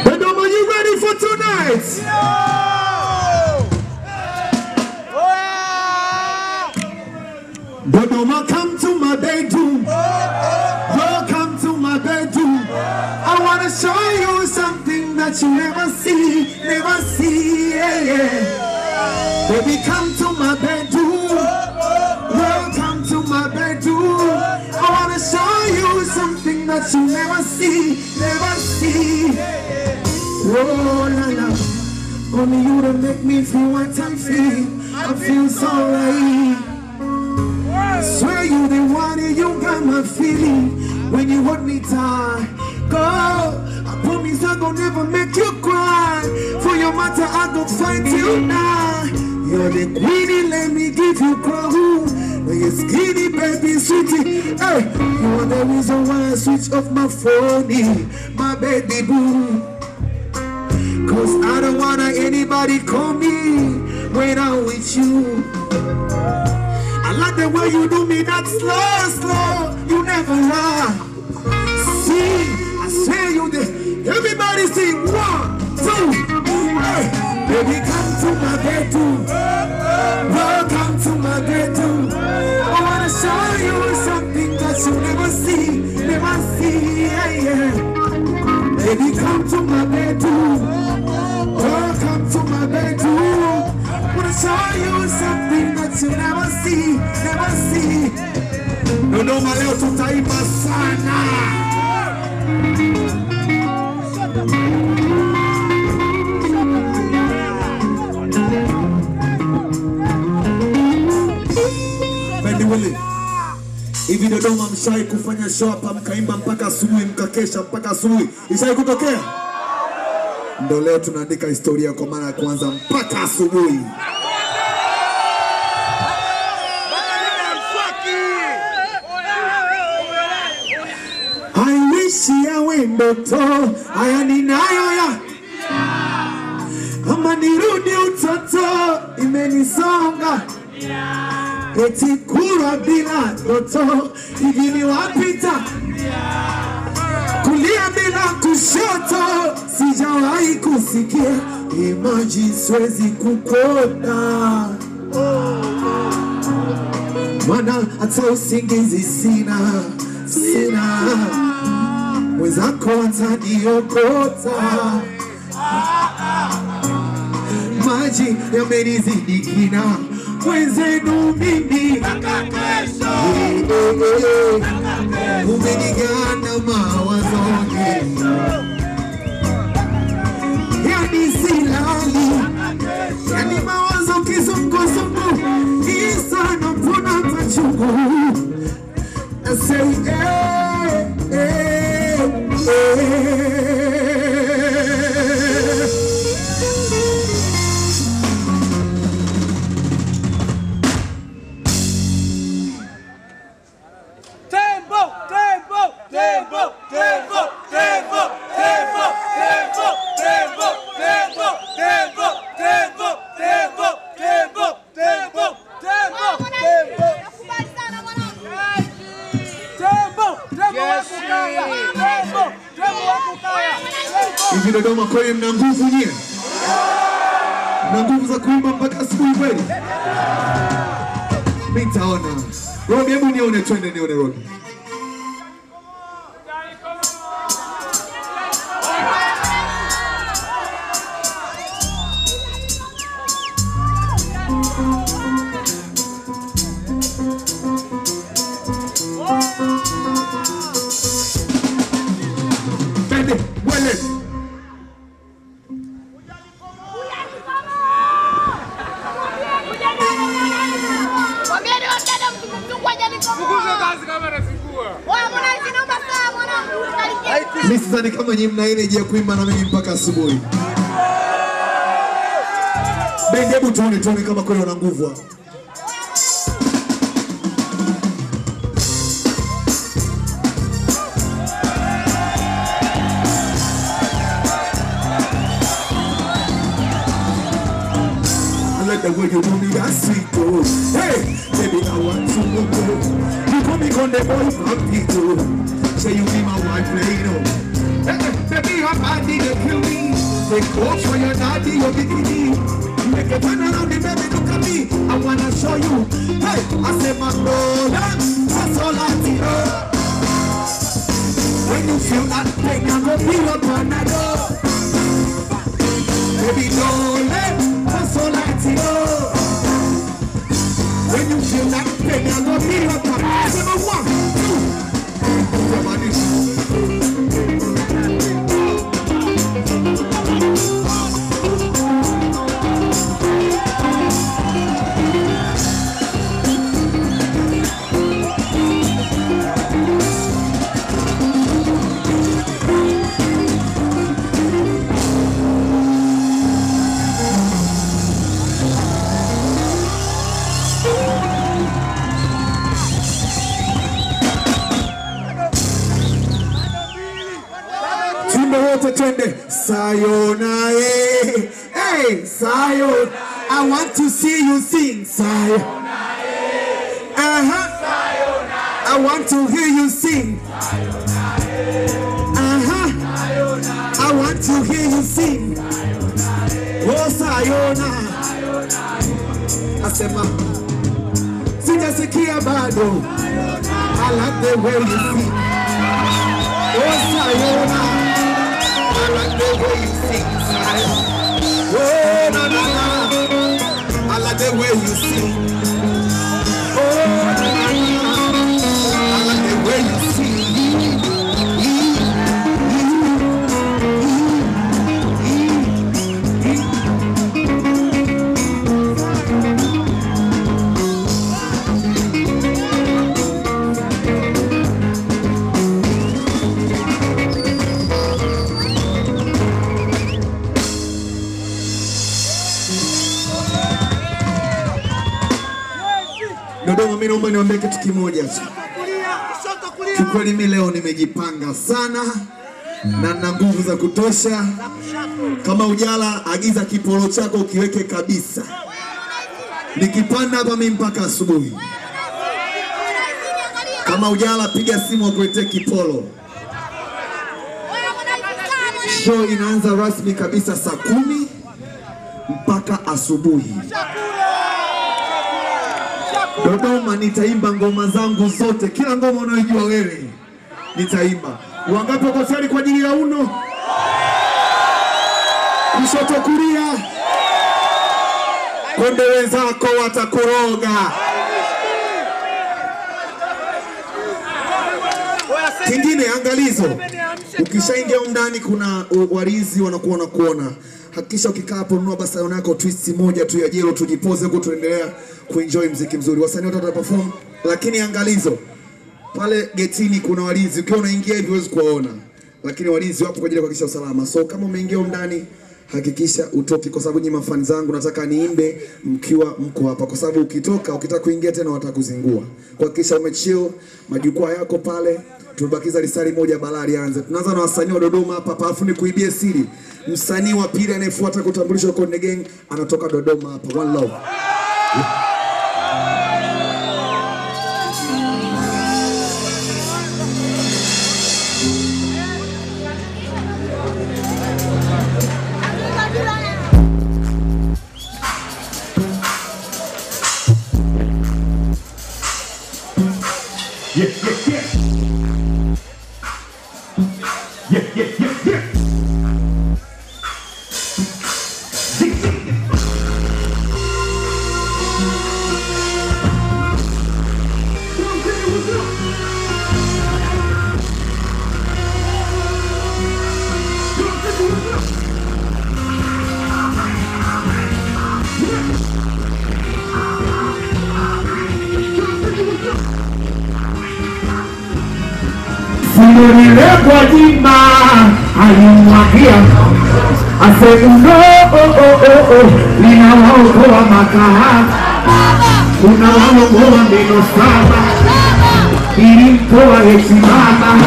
Bedom, are you ready for tonight? No! Oh, yeah. Dodoma, come to my bedroom. Oh, oh, oh. Welcome to my bedroom. I wanna show you something that you never see, never see. Yeah, yeah. Baby, come to my bedroom. Welcome to my bedroom. I wanna show you something that you never Oh la la, only you to make me feel what I'm feeling. I feel so right. Swear you the one you got my feeling when you hold me tight. Go, I promise I gon' never make you cry. For your matter, I gon' fight you now. You're the queenie, let me give you crown. When you're skinny, baby, sweetie. Hey, you are the reason why I switch off my phone, my baby boo. Cause I don't wanna anybody call me when I'm with you. I like the way you do me that slow, slow. You never lie. See, I swear you this. Everybody sing one, two, hey. Baby, come to my bedroom. Welcome to my bedroom. I wanna show you something that you never see, never see. Yeah, yeah. Baby, come to my bedroom. Show you something that you never see, never see. Dodoma leo tutaimba sana. Hivi Dodoma mshai kufanya show hapa mkaimba mpaka asubuhi mkakesha mpaka asubuhi. Ishai kutokea? Ndo leo tunaandika historia kwa mara ya kwanza mpaka asubuhi. I wish yawe ndoto haya ninayo ya. Ama nirudi utoto imenisonga. Eti kura bila ndoto hivi ni wapita? Kulia bila kushoto sijawahi kusikia. Imaji siwezi kukona mana hata usingizi sina sina mwenzako ataniokota maji yamenizidi kina mwenzenu mimi. Umenigana mawazoni. Yani silali yani mawazo tempo, tempo, tempo, tempo, tempo. Tempo, tempo wa kukaya. Tempo, tempo wa kukaya. Tempo. Hivi Dodoma kweli mna nguvu nyie? Mna nguvu za kuimba mpaka asubuhi kweli? Mimi nitaona. Robi, hebu nione, twende nione Robi. Mimi sidhani kama nyinyi mna energy ya kuimba na mimi mpaka asubuhi. Bendi, hebu tuone tuone kama kweli wana nguvu hapa. The way you do me that sweet oh. Hey, baby, I want to go go. You call me on the boy from Tito. Say you be my wife, lady. Eh, eh, baby, your body, they kill me. Take coat for your daddy, your bikini. Make a turn around the baby, look at me. I wanna show you. Hey, I say, my Lord, that's all I know. When you feel that pain, I'm gonna be your panadol. Baby, don't Timbe wote twende sayona eh. Hey, sayon. I want to see you sing sayon. Uh-huh. I want to hear you sing. Uh-huh. I want to hear you sing. Oh, sayona. Asema sijasikia bado. I like the way you sing. Oh, sayona the way you see. Niwaambie kitu kimoja tu. Kiukweli mimi leo nimejipanga sana na na nguvu za kutosha. Kama ujala, agiza kiporo chako ukiweke kabisa. Nikipanda hapa mimi mpaka asubuhi. Kama ujala, piga simu akuletee kiporo. Show inaanza rasmi kabisa saa kumi mpaka asubuhi. Dodoma nitaimba ngoma zangu zote, kila ngoma unayojua wewe nitaimba. Wangapi wako tayari kwa ajili ya uno? Kushoto, kulia, konde wenzako watakuroga. Kingine angalizo, ukishaingia ndani kuna walinzi wanakuwa wanakuona. Hakikisha ukikaa hapo, nunua sayona yako twist moja tu ya jelo, tujipoze huko, tuendelea kuenjoy mziki mzuri. Wasanii wote wataperform, lakini angalizo pale getini kuna walinzi, ukiwa unaingia hivi huwezi kuwaona, lakini walinzi wapo kwa ajili ya kuhakikisha usalama. So kama umeingia ndani hakikisha utoki, kwa sababu nyinyi mafani zangu nataka niimbe mkiwa mko hapa, kwa sababu ukitoka, ukitaka kuingia tena watakuzingua. Kuhakikisha umechill, majukwaa yako pale. tubakiza lisali moja balaa lianze. Tunaanza na wasanii wa Dodoma hapa hapa, afu nikuibie siri, msanii wa pili anayefuata kutambulishwa Konde Gang anatoka Dodoma hapa. One love. Unilepo ajima alimwagia asema oh, oh, oh, oh, ninawaokoa makaa unawaokoa mbino saba ilimtoa hekimama